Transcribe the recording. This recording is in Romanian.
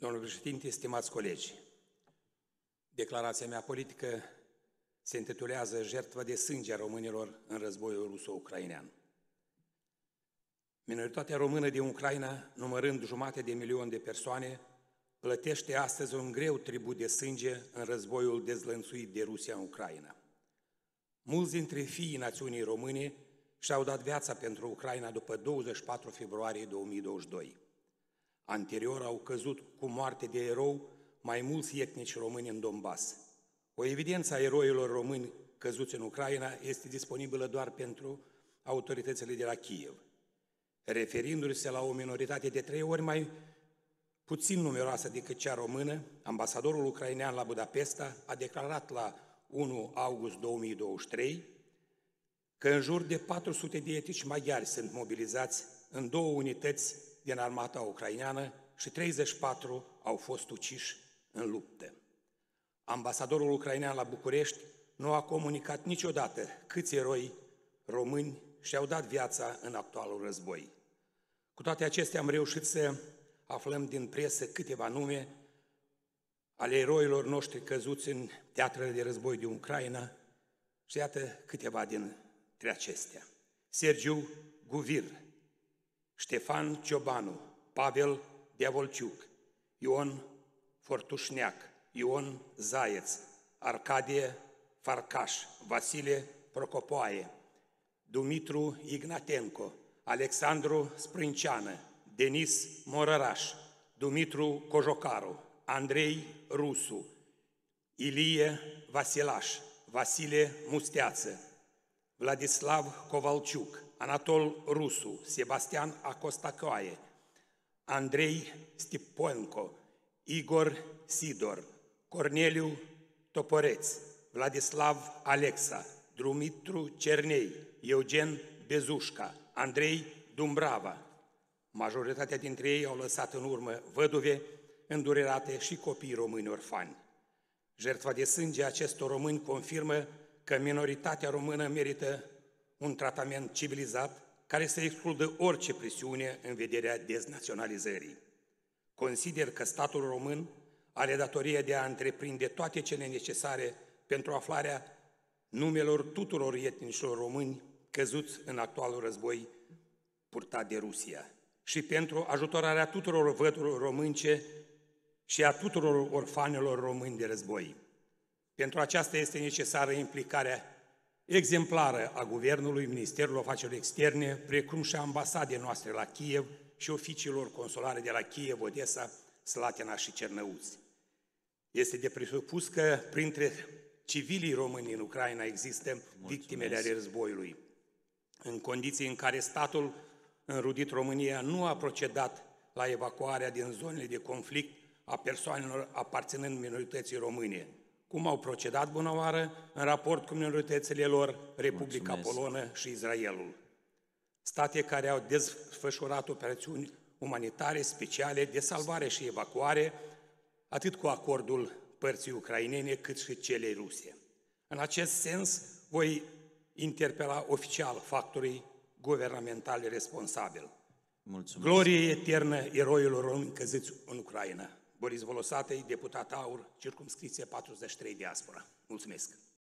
Domnul președinte, stimați colegi, declarația mea politică se intitulează Jertva de sânge a românilor în războiul ruso-ucrainean. Minoritatea română din Ucraina, numărând jumate de milion de persoane, plătește astăzi un greu tribut de sânge în războiul dezlănțuit de Rusia în Ucraina. Mulți dintre fiii națiunii române și-au dat viața pentru Ucraina după 24 februarie 2022. Anterior au căzut cu moarte de erou mai mulți etnici români în Donbass. O evidență a eroilor români căzuți în Ucraina este disponibilă doar pentru autoritățile de la Kiev. Referindu-se la o minoritate de trei ori mai puțin numeroasă decât cea română, ambasadorul ucrainean la Budapesta a declarat la 1 august 2023 că în jur de 400 de etici maghiari sunt mobilizați în două unități din armata ucraineană și 34 au fost uciși în luptă. Ambasadorul ucrainean la București nu a comunicat niciodată câți eroi români și-au dat viața în actualul război. Cu toate acestea am reușit să aflăm din presă câteva nume ale eroilor noștri căzuți în teatrele de război din Ucraina și iată câteva dintre acestea. Sergiu Guvir, Ștefan Ciobanu, Pavel Deavolciuc, Ion Fortușneac, Ion Zaieț, Arcadie Farcaș, Vasile Procopoaie, Dumitru Ignatenco, Alexandru Sprânceană, Denis Morăraș, Dumitru Cojocaru, Andrei Rusu, Ilie Vasilaș, Vasile Musteață, Vladislav Covalciuc, Anatol Rusu, Sebastian Acostacoaie, Andrei Stiponco, Igor Sidor, Corneliu Toporeț, Vladislav Alexa, Drumitru Cernei, Eugen Bezușca, Andrei Dumbrava. Majoritatea dintre ei au lăsat în urmă văduve, îndurerate și copii români orfani. Jertfa de sânge a acestor români confirmă că minoritatea română merită un tratament civilizat care să excludă orice presiune în vederea deznaționalizării. Consider că statul român are datoria de a întreprinde toate cele necesare pentru aflarea numelor tuturor etnicilor români căzuți în actualul război purtat de Rusia și pentru ajutorarea tuturor vădurilor românce și a tuturor orfanelor români de război. Pentru aceasta este necesară implicarea exemplară a Guvernului, Ministerul Afacerilor Externe, precum și a ambasadei noastre la Kiev și oficiilor consulare de la Kiev, Odessa, Slatina și Cernăuți. Este de presupus că printre civilii români în Ucraina există Mulțumesc. victimele ale războiului. În condiții în care statul înrudit România nu a procedat la evacuarea din zonele de conflict a persoanelor aparținând minorității române, cum au procedat bunăoară în raport cu minoritățile lor Republica Mulțumesc. Polonă și Israelul. State care au desfășurat operațiuni umanitare speciale de salvare și evacuare, atât cu acordul părții ucrainene, cât și cele ruse. În acest sens, voi interpela oficial factorii guvernamentali responsabili. Mulțumesc. Glorie eternă eroilor români căziți în Ucraina. Boris Volosatei, deputat AUR, circumscripție 43 diaspora. Mulțumesc!